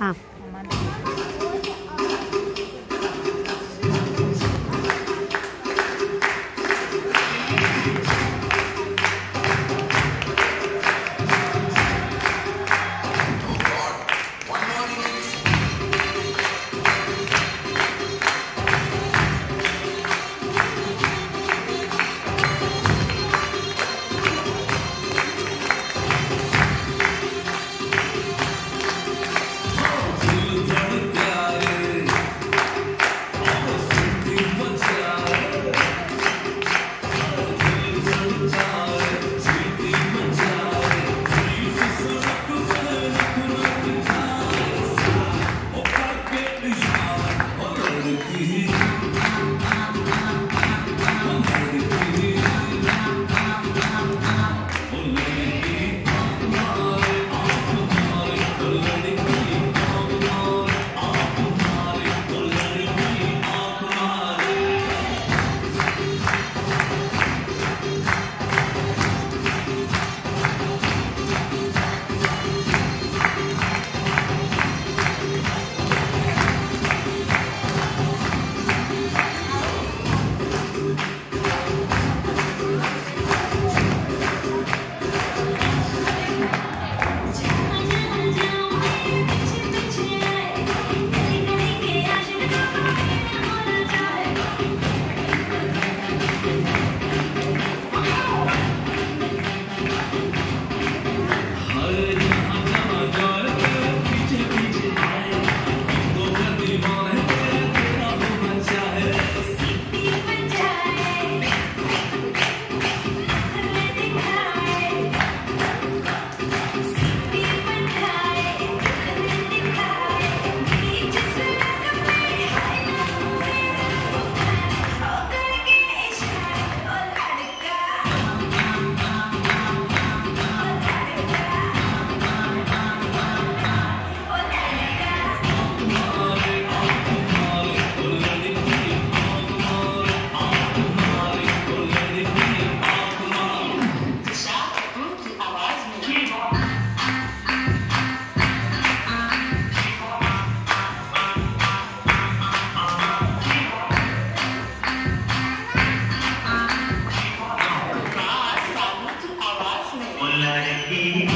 Ah, Hare